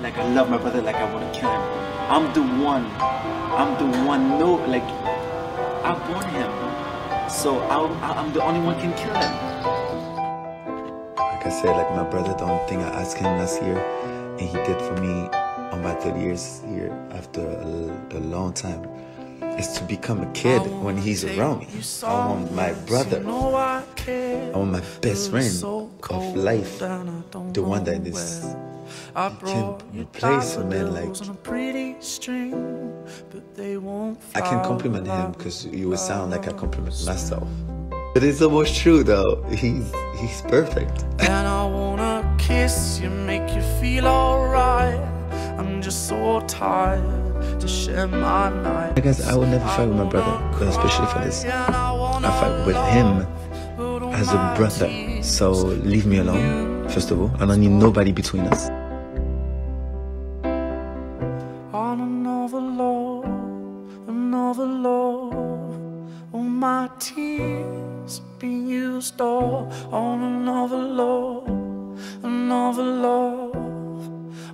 like I love my brother like I want to kill him. I'm the one. I'm the one. No, like I born him, so I'm, I'm the only one can kill him. Like I said, like my brother, the only thing I asked him last year, and he did for me on my 30 years here after a, a long time, is to become a kid when he's around me. I want my brother. I want my best friend of life, the one that is you can replace a man like pretty string, but they won't I can compliment him because you would sound like I compliment myself. But it's almost true though. He's he's perfect. and I wanna kiss you, make you feel alright. I'm just so tired to share my night. I guess I would never fight with my brother, but especially for this. I fight with him as a brother. So leave me alone, first of all. I don't need nobody between us. on another love, another love. All my tears being used all on another love, another love.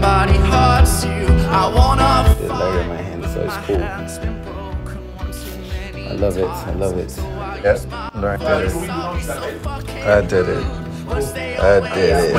Somebody hurts you, I wanna The light in my hand, so it's cool. I love it. I love it. Yep, learned it. I did it. I did it.